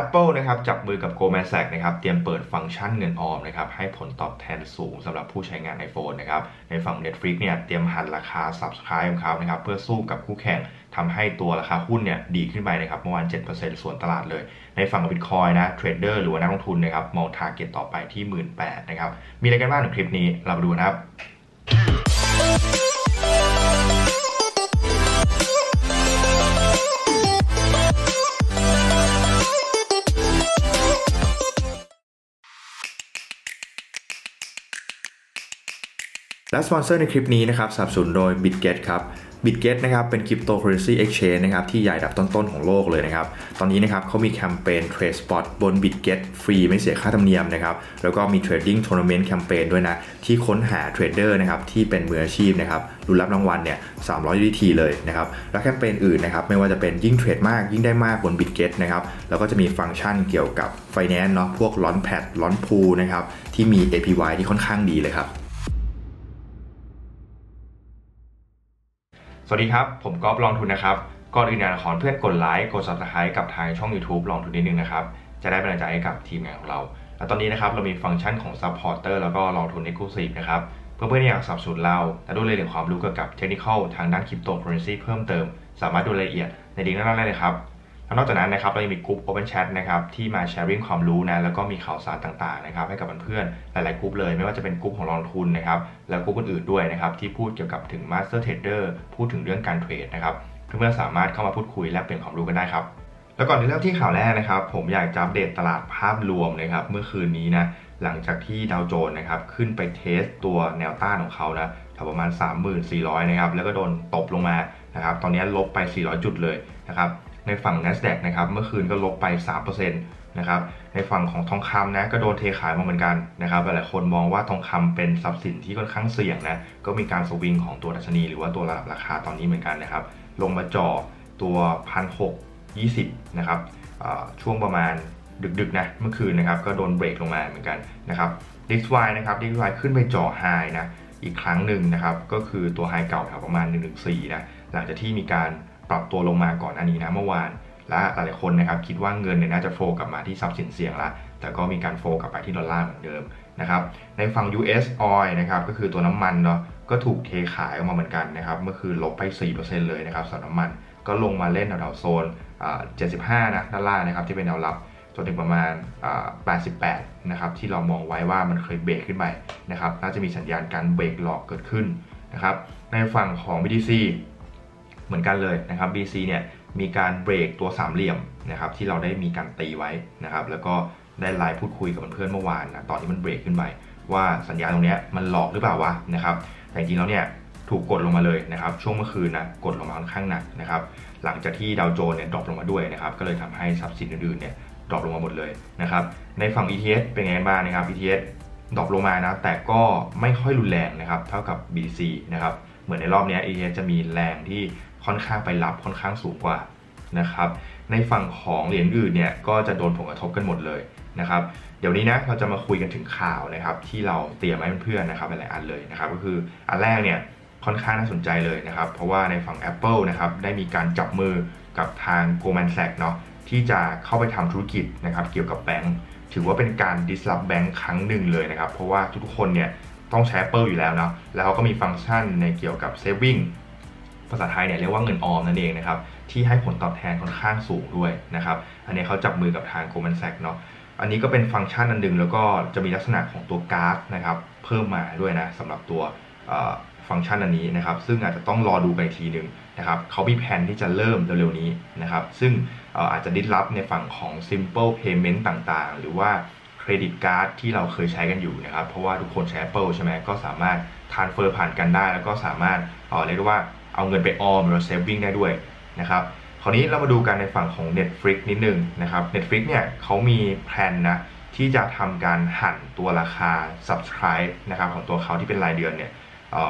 Apple นะครับจับมือกับ Goldman Sachs นะครับเตรียมเปิดฟังก์ชันเงินออมนะครับให้ผลตอบแทนสูงสำหรับผู้ใช้งาน iPhone นะครับในฝั่ง Netflix เนี่ยเตรียมหันราคา Subscribe ของเขานะครับเพื่อสู้กับคู่แข่งทำให้ตัวราคาหุ้นเนี่ยดีขึ้นไปนะครับเมื่อวาน 7%ส่วนตลาดเลย ในฝั่งของ Bitcoin นะเทรดเดอร์หรือว่านักลงทุนนะครับมอง Target ต่อไปที่ 18,000นะครับมีอะไรกันบ้างในคลิปนี้เรามาดูนะครับ และสปอนเซอร์ในคลิปนี้นะครับสนับสนุนโดย BitGet ครับ BitGet นะครับเป็น Cryptocurrency Exchange นะครับที่ใหญ่อันดับต้นๆของโลกเลยนะครับตอนนี้นะครับเขามีแคมเปญ Trade Spot บน BitGet ฟรีไม่เสียค่าธรรมเนียมนะครับแล้วก็มี Trading Tournament แคมเปญด้วยนะ ที่ค้นหาเทรดเดอร์นะครับที่เป็นมืออาชีพนะครับลุ้นรับรางวัลเนี่ย300 USDT เลยนะครับแล้วแคมเปญอื่นนะครับไม่ว่าจะเป็นยิ่งเทรดมากยิ่งได้มากบน BitGet นะครับแล้วก็จะมีฟังก์ชันเกี่ยวกับ Finance เนาะพวก Launch Pad Launch Pool นะครับที่มี APY ที่ค่อนข้างดีเลยครับ สวัสดีครับ ผมก๊อฟลองทุนนะครับ ก่อนอื่นอยากขอเพื่อนกดไลค์กด subscribe กับทางช่อง YouTube ลองทุนนิดนึงนะครับ จะได้เป็นกำลังใจให้กับทีมงานของเรา และตอนนี้นะครับเรามีฟังก์ชันของ supporter แล้วก็ลองทุน exclusive นะครับ เพื่อนๆที่อยากสนับสนุนเราและดูรายละเอียดความรู้เกี่ยวกับเทคนิคทางด้านคริปโตเคอเรนซีเพิ่มเติม สามารถดูรายละเอียดในลิงก์ด้านล่างได้เลยครับ นอกจากนั้นนะครับเรายังมีกลุ่ม Open Chat นะครับที่มา sharing ความรู้นะแล้วก็มีข่าวสารต่างๆนะครับให้กับเพื่อนๆหลายๆกลุ่มเลย ไม่ว่าจะเป็นกลุ่มของลองทุนนะครับแล้วกลุ่มอื่นๆด้วยนะครับที่พูดเกี่ยวกับถึง Master Trader พูดถึงเรื่องการเทรดนะครับเพื่อนๆสามารถเข้ามาพูดคุยและเปลี่ยนความรู้กันได้ครับแล้วก่อนที่เริ่มที่ข่าวแรกนะครับ ผมอยากจะอัปเดตตลาดภาพรวมนะครับเมื่อคืนนี้นะหลังจากที่ดาวโจนส์นะครับขึ้นไปเทสตัวแนวต้านของเขานะแถวประมาณ 34,000นะครับแล้วก็โดนตบลงมานะครับตอนนี้ลบไป 400 จุดเลยนะครับ ในฝั่ง NASDAQ นะครับเมื่อคืนก็ลบไป 3%นะครับในฝั่งของทองคำนะก็โดนเทขายมาเหมือนกันนะครับหลายคนมองว่าทองคำเป็นทรัพย์สินที่ค่อนข้างเสี่ยงนะก็มีการสวิงของตัวดัชนี หรือว่าตัวระดับราคาตอนนี้เหมือนกันนะครับลงมาจ่อตัว1,620นะครับช่วงประมาณดึกๆนะเมื่อคืนนะครับก็โดนเบรกลงมาเหมือนกันนะครับ DXY นะครับ DXY ขึ้นไปจ่อไฮนะอีกครั้งหนึ่งนะครับก็คือตัวไฮเก่าแถวประมาณ114นะหลังจากที่มีการ ปรับตัวลงมาก่อนอันนี้นะเมื่อวาน และหลายๆคนนะครับคิดว่าเงินเนี่ยน่าจะโฟกลับมาที่ทรัพย์สินเสี่ยงละแต่ก็มีการโฟกลับไปที่ดอลลาร์เหมือนเดิมนะครับในฝั่ง US oil นะครับก็คือตัวน้ำมันเนาะก็ถูกเทขายออกมาเหมือนกันนะครับเมื่อคืนลบไป 4%เลยนะครับสำหรับน้ำมันก็ลงมาเล่นแถวๆโซน75 นะด้านล่างนะครับที่เป็นแนวรับจนถึงประมาณ 88 นะครับที่เรามองไว้ว่ามันเคยเบรกขึ้นไปนะครับน่าจะมีสัญญาณการเบรกหลอกเกิดขึ้นนะครับในฝั่งของ BTC มือนกันเลยนะครับ BC เนี่ยมีการเบรกตัวสามเหลี่ยมนะครับที่เราได้มีการตีไว้นะครับแล้วก็ได้ไลน์พูดคุยกับเพื่อนเมื่อวานนะตอนที่มันเบรกขึ้นไปว่าสัญญาณตรงนี้มันหลอกหรือเปล่าวะนะครับแต่จริงแล้วเนี่ยถูกกดลงมาเลยนะครับช่วงเมื่อคืนนะกดลงมาค่อนข้างหนักนะครับหลังจากที่ดาวโจนส์เนี่ย drop ลงมาด้วยนะครับก็เลยทำให้ทรัพย์สินอื่นๆเนี่ย drop ลงมาหมดเลยนะครับในฝั่ง ETH เป็นไงบ้างนะครับ ETS ดรอปลงมานะแต่ก็ไม่ค่อยรุนแรงนะครับเท่ากับ BTC นะครับเหมือนในรอบนี้ ETS จะมีแรงที่ ค่อนข้างไปรับค่อนข้างสูงกว่านะครับ ในฝั่งของเหรียญอื่นเนี่ยก็จะโดนผลกระทบกันหมดเลยนะครับ เดี๋ยวนี้นะเราจะมาคุยกันถึงข่าวนะครับที่เราเตรียมไว้เพื่อนๆนะครับหลายอันเลยนะครับ ก็คืออันแรกเนี่ยค่อนข้างน่าสนใจเลยนะครับ เพราะว่าในฝั่ง Apple นะครับได้มีการจับมือกับทาง Goldman Sachs เนาะที่จะเข้าไปทำธุรกิจนะครับเกี่ยวกับแบงค์ถือว่าเป็นการ disrupt แบงค์ครั้งหนึ่งเลยนะครับ เพราะว่าทุกๆคนเนี่ยต้องใช้ Apple อยู่แล้วเนาะแล้วเขาก็มีฟังก์ชันในเกี่ยวกับ saving ภาษาไทยเนี่ยเรียกว่าเงินออมนั่นเองนะครับที่ให้ผลตอบแทนค่อนข้างสูงด้วยนะครับอันนี้เขาจับมือกับทาง Goldman Sachs เนาะอันนี้ก็เป็นฟังก์ชันอันหนึ่งแล้วก็จะมีลักษณะของตัวการ์ดนะครับเพิ่มมาด้วยนะสำหรับตัวฟังก์ชันอันนี้นะครับซึ่งอาจจะต้องรอดูไปทีหนึ่งนะครับเขามีแผนที่จะเริ่มเร็วๆนี้นะครับซึ่งอาจจะดิสรับในฝั่งของ simple payment ต่างๆ หรือว่าcredit card ที่เราเคยใช้กันอยู่นะครับเพราะว่าทุกคนใช้ Apple ใช่ไหมก็สามารถ transfer ผ่านกันได้ แล้วก็สามารถเรียกว่า เอาเงินไปออมหรือ saving ได้ด้วยนะครับคราวนี้เรามาดูกันในฝั่งของ Netflix นิดนึงนะครับ Netflix เนี่ยเขามีแผนนะที่จะทำการหั่นตัวราคา subscribe นะครับของตัวเขาที่เป็นรายเดือนเนี่ย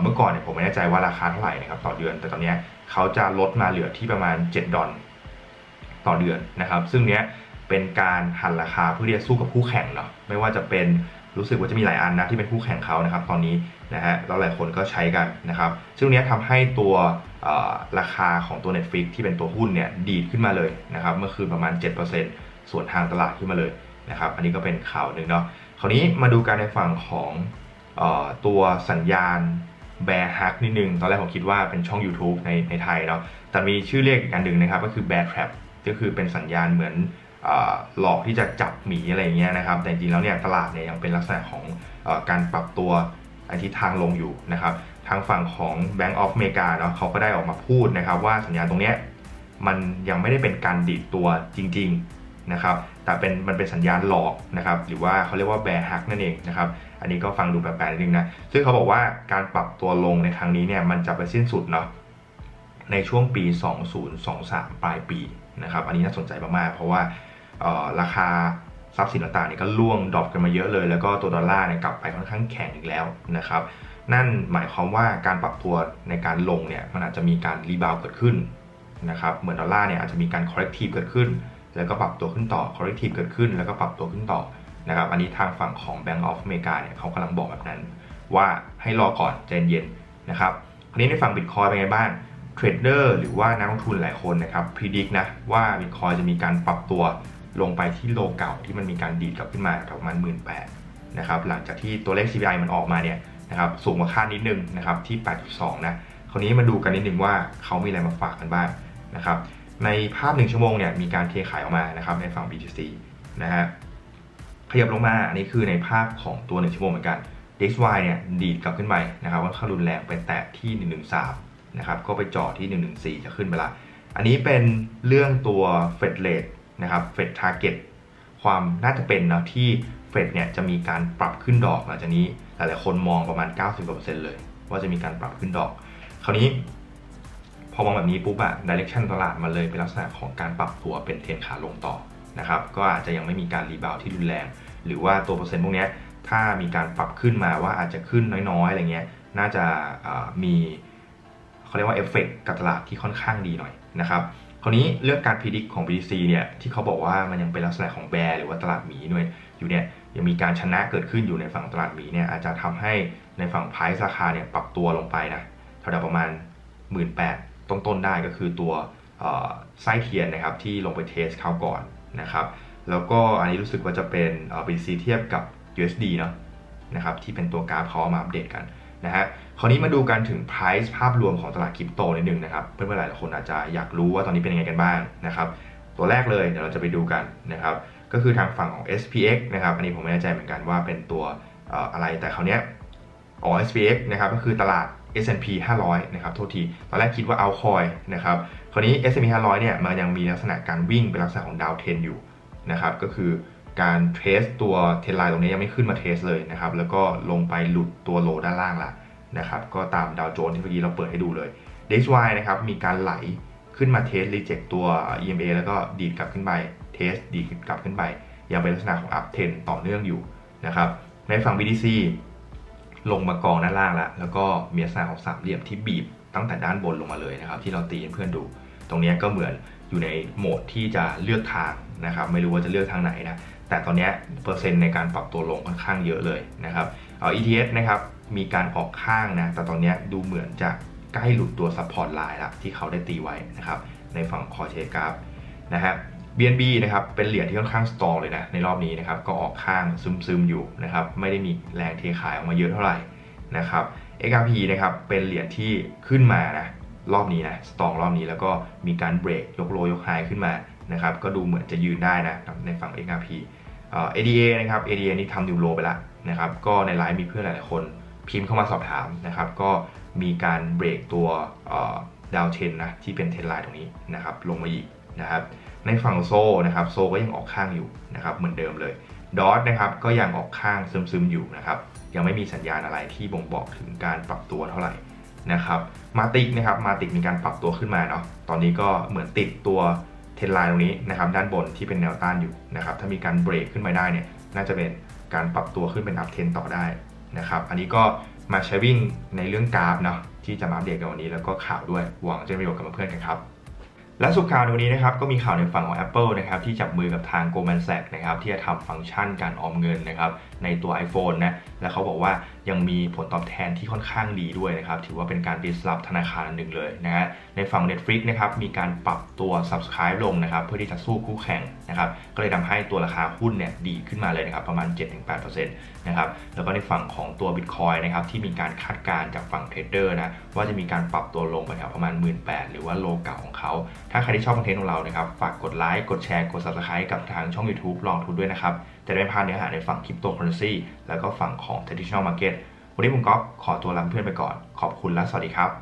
เมื่อก่อนเนี่ยผมไม่แน่ใจว่าราคาเท่าไหร่นะครับต่อเดือน แต่ตอนนี้เขาจะลดมาเหลือที่ประมาณ 7 ดอลต่อเดือนนะครับ ซึ่งเนี้ยเป็นการหั่นราคาเพื่อที่จะสู้กับคู่แข่งเนาะไม่ว่าจะเป็น รู้สึกว่าจะมีหลายอันนะที่เป็นคู่แข่งเขานะครับตอนนี้นะฮะแล้วหลายคนก็ใช้กันนะครับ ซึ่งนี้ทำให้ตัวราคาของตัว Netflix ที่เป็นตัวหุ้นเนี่ยดีดขึ้นมาเลยนะครับเมื่อคืนประมาณ7%นส่วนทางตลาดขึ้นมาเลยนะครับ อันนี้ก็เป็นข่าวหนึ่งเนาะคราวนี้มาดูกันในฝั่งของออตัวสัญญาณแบร์ฮักนิดนึง ตอนแรกผมคิดว่าเป็นช่อง YouTube ในในไทยเนาะแต่มีชื่อเรียกอีกอันหนึ่งนะครับ ก็คือแบร์แทรปก็คือเป็นสัญญาณเหมือน หลอกที่จะจับหมีอะไรเงี้ยนะครับ แต่จริงแล้วเนี่ยตลาดเนี่ยยังเป็นลักษณะของอการปรับตัวอทิศทางลงอยู่นะครับ ทางฝั่งของ Bank of America เนาะเขาก็ได้ออกมาพูดนะครับ ว่าสัญญาณตรงเนี้ยมันยังไม่ได้เป็นการดีดตัวจริงๆนะครับ แต่เป็นมันเป็นสัญญาณหลอกนะครับ หรือว่าเขาเรียกว่าแบร์ฮักนั่นเองนะครับ อันนี้ก็ฟังดูแปลกๆนิดนึงนะ ซึ่งเขาบอกว่าการปรับตัวลงในครั้งนี้เนี่ยมันจะไปสิ้นสุดเนาะในช่วงปี 2023 ปลายปีนะครับ อันนี้น่าสนใจมากๆ เพราะว่า ราคาทรัพย์สินต่างๆนี่ก็ร่วง drop กันมาเยอะเลย แล้วก็ตัวดอลลาร์เนี่ยกลับไปค่อนข้างแข็งอีกแล้วนะครับนั่นหมายความว่าการปรับตัวในการลงเนี่ยมันอาจจะมีการ rebound เกิดขึ้นนะครับเหมือนดอลลาร์เนี่ยอาจจะมีการ corrective เกิดขึ้น แล้วก็ปรับตัวขึ้นต่อ corrective เกิดขึ้น แล้วก็ปรับตัวขึ้นต่อนะครับอันนี้ทางฝั่งของ Bank of America เนี่ยเขากำลังบอกแบบนั้น ว่าให้รอก่อนใจเย็นนะครับคราวนี้ในฝั่ง Bitcoin เป็นไงบ้างเทรดเดอร์หรือว่านักลงทุนหลายคนนะครับพิจิตรนะว่า Bitcoin จะมีการปรับตัว ลงไปที่โลเก่าที่มันมีการดีดกลับขึ้นมาแถวประมาณ1 8ื่นนะครับหลังจากที่ตัวเลข CPI มันออกมาเนี่ยนะครับสูงกว่าคาดนิดนึงนะครับที่ 8.2 นะคราวนี้มาดูกันนิดนึงว่าเขามีอะไรมาฝากกันบ้างนะครับในภาพ 1 ชั่วโมงเนี่ยมีการเทขายออกมานะครับในฝั่ง BTC นะฮะขยับลงมาอันนี้คือในภาพของตัว 1 ชั่วโมงเหมือนกัน DXY เนี่ยดีดกลับขึ้นไปนะครับว่าค่ารุนแรงไปแตะที่ 113 นะครับก็ไปจอดที่ 114 จะขึ้นไปละอันนี้เป็นเรื่องตัว Fed Rate นะครับเฟดทาร์เก็ตความน่าจะเป็นนะที่เฟดเนี่ยจะมีการปรับขึ้นดอกหลังจากนี้หลายๆคนมองประมาณ 90%เลย ว่าจะมีการปรับขึ้นดอก คราวนี้ พอมองแบบนี้ปุ๊บอะ direction ตลาดมาเลยเป็นลักษณะของการปรับตัวเป็นเทรนขาลงต่อนะครับก็อาจจะยังไม่มีการ rebound ที่รุนแรง หรือว่าตัวเปอร์เซ็นต์พวกนี้ถ้ามีการปรับขึ้นมาว่าอาจจะขึ้นน้อยๆอะไรเงี้ยน่าจะมีเขาเรียกว่าเอฟเฟกกับตลาดที่ค่อนข้างดีหน่อยนะครับ คราวนี้เรื่องการ predict ของ BTC เนี่ยที่เขาบอกว่ามันยังเป็นลักษณะของ bear หรือว่าตลาดหมีด้วยอยู่เนี่ยยังมีการชนะเกิดขึ้นอยู่ในฝั่งตลาดหมีเนี่ยอาจจะทำให้ในฝั่งไพรซ์ราคาเนี่ยปรับตัวลงไปนะแถวๆประมาณ 1 8ื่นต้นๆได้ก็คือตัวไส้เทียนนะครับที่ลงไปเทสเขาก่อนนะครับแล้วก็อันนี้รู้สึกว่าจะเป็น BTC เทียบกับ USD เนาะนะครับที่เป็นตัวกราฟเขามาอัปเดตกัน นะฮะคราวนี้มาดูกันถึง price ภาพรวมของตลาดคริปโตนิดนึงนะครับ เพื่อนๆหลายคนอาจจะอยากรู้ว่าตอนนี้เป็นยังไงกันบ้างนะครับ ตัวแรกเลยเดี๋ยวเราจะไปดูกันนะครับก็คือทางฝั่งของ SPX นะครับ อันนี้ผมไม่แน่ใจเหมือนกันว่าเป็นตัวอะไรแต่คราวนี้อ๋อ SPX นะครับก็คือตลาด S&P 500 นะครับ โทษที ตอนแรกคิดว่าเอาคอยนะครับ คราวนี้ S&P 500 เนี่ย มันยังมีลักษณะการวิ่งเป็นลักษณะของดาวเทนอยู่นะครับ ก็คือ การ test ตัว trendline ตรงนี้ยังไม่ขึ้นมา test เลยนะครับ แล้วก็ลงไปหลุดตัว low ด้านล่างละนะครับ ก็ตามดาวโจนส์ที่เมื่อกี้เราเปิดให้ดูเลย DXY นะครับ มีการไหลขึ้นมา test reject ตัว EMA แล้วก็ดีดกลับขึ้นไปtest ดีดกลับขึ้นไป ยังเป็นลักษณะของ up trend ต่อเนื่องอยู่นะครับ ในฝั่ง BTC ลงมากองด้านล่างแล้ว แล้วก็มีลักษณะของสามเหลี่ยมที่บีบตั้งแต่ด้านบนลงมาเลยนะครับ ที่เราตีให้เพื่อนดู ตรงนี้ก็เหมือน อยู่ในโหมดที่จะเลือกทางนะครับ ไม่รู้ว่าจะเลือกทางไหนนะ แต่ตอนนี้เปอร์เซ็นต์ในการปรับตัวลงค่อนข้างเยอะเลยนะครับ เอา ETH นะครับ มีการออกข้างนะ แต่ตอนนี้ดูเหมือนจะใกล้หลุดตัว support line แล้วที่เขาได้ตีไว้นะครับ ในฝั่งคอเชกราฟนะฮะ BNB นะครับเป็นเหรียญที่ค่อนข้างสตรองเลยนะในรอบนี้นะครับก็ออกข้างซึมๆอยู่นะครับไม่ได้มีแรงเทขายออกมาเยอะเท่าไหร่นะครับ XRP นะครับเป็นเหรียญที่ขึ้นมานะ รอบนี้นะสตองรอบนี้แล้วก็มีการเบรกยกโลยกไฮขึ้นมานะครับก็ดูเหมือนจะยืนได้นะในฝั่ง XRP ADA นะครับ ADA นี่ทำนิวโลไปแล้วนะครับก็ในไลฟ์มีเพื่อนหลายๆคนพิมพ์เข้ามาสอบถามนะครับก็มีการเบรกตัวดาวเทนนะที่เป็นเทนไลน์ตรงนี้นะครับลงมาอีกนะครับในฝั่งโซนะครับโซก็ยังออกข้างอยู่นะครับเหมือนเดิมเลยดอทนะครับก็ยังออกข้างซึมๆอยู่นะครับยังไม่มีสัญญาณอะไรที่บ่งบอกถึงการปรับตัวเท่าไหร่ นะครับมาติกนะครับมาติกมีการปรับตัวขึ้นมาเนาะตอนนี้ก็เหมือนติดตัวเทนไลน์ตรงนี้นะครับด้านบนที่เป็นแนวต้านอยู่นะครับถ้ามีการเบรกขึ้นมาได้เนี่ยน่าจะเป็นการปรับตัวขึ้นเป็นอัพเทนต่อได้นะครับอันนี้ก็มาใช้วิ่งในเรื่องกราฟเนาะที่จะมาอัปเดตกันวันนี้แล้วก็ข่าวด้วยหวังจะประโยชน์กับเพื่อนกันครับและสุดข่าวในวันนี้นะครับก็มีข่าวในฝั่งของ Apple นะครับที่จับมือกับทาง Goldman Sachs นะครับที่จะทำฟังก์ชันการออมเงินนะครับในตัว iPhone นะและเขาบอกว่ายังมีผลตอบแทนที่ค่อนข้างดีด้วยนะครับ ถือว่าเป็นการ disrupt ธนาคารหนึ่งเลยนะฮะในฝั่ง Netflix นะครับมีการปรับตัว subscribe ลงนะครับเพื่อที่จะสู้คู่แข่งนะครับก็เลยทำให้ตัวราคาหุ้นเนี่ยดีขึ้นมาเลยนะครับประมาณ 7-8%นะครับแล้วก็ในฝั่งของตัว Bitcoin นะครับที่มีการคาดการณ์จากฝั่ง trader นะว่าจะมีการปรับตัวลงไปแถวประมาณ 18,000หรือว่า low เก่าของเขา ถ้าใครที่ชอบ content ของเรานะครับฝากกดไลค์กดแชร์กด subscribe กับทางช่อง YouTube ลองทุนด้วยนะครับจะได้พลาดเนื้อหาในฝั่งคริปโตเคอเรนซีแล้วก็ฝั่งของ traditional market วันนี้ผมก๊อฟขอตัวลาเพื่อนไปก่อน ขอบคุณและสวัสดีครับ